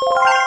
you